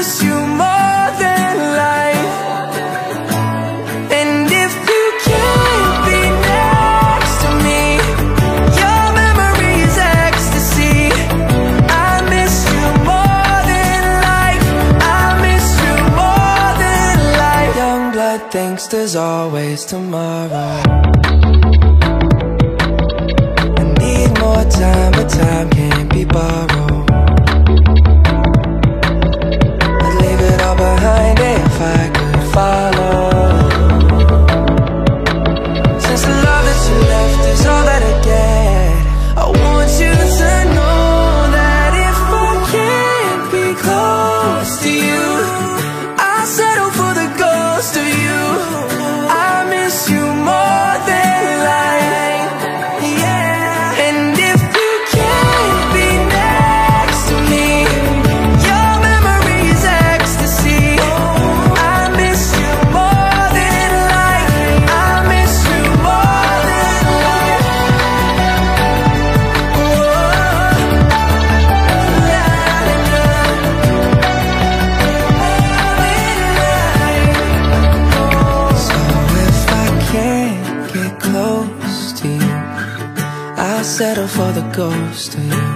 Miss you more than life. And if you can't be next to me, your memory is ecstasy. I miss you more than life. I miss you more than life. Young blood thinks there's always tomorrow. settle for the ghost of you.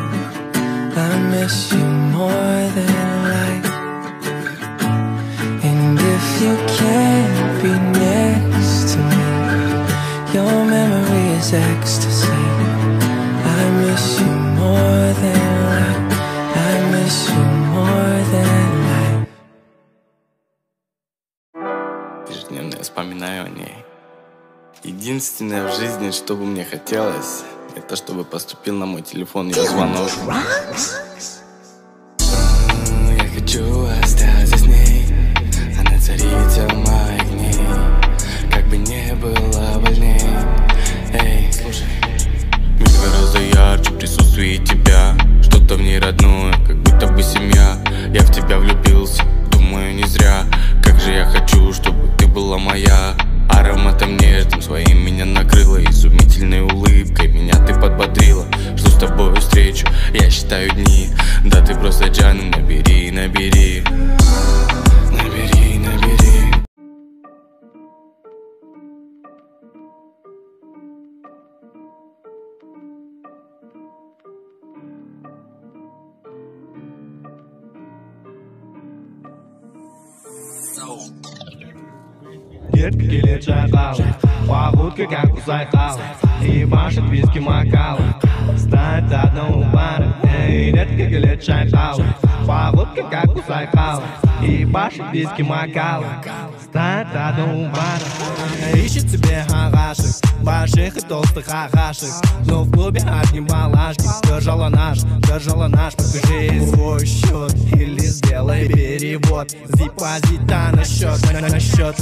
I miss you more than life. And if you can't be next to me, your memory is ecstasy. I miss you more than life. I miss you more than life. Ежедневно я вспоминаю о ней. Единственное в жизни, что бы мне хотелось, это чтобы поступил на мой телефон ее звонок. М, Я хочу остаться с ней, она царица с тобой встречу, я считаю дни. Да ты просто Джану набери, набери. Набери, набери. Детка жайқалып Походка как у Сайхала. И машет виски Макала Стоит за одну пары Не идет, как лет шайхау как у сайхау И башит диски макал Стоит за одну пары Ищет себе харашек Больших и толстых ахашек Но в клубе одни балашки Держала наш, держала наш Покажи свой счет Или сделай перевод Депозита на счет, на счет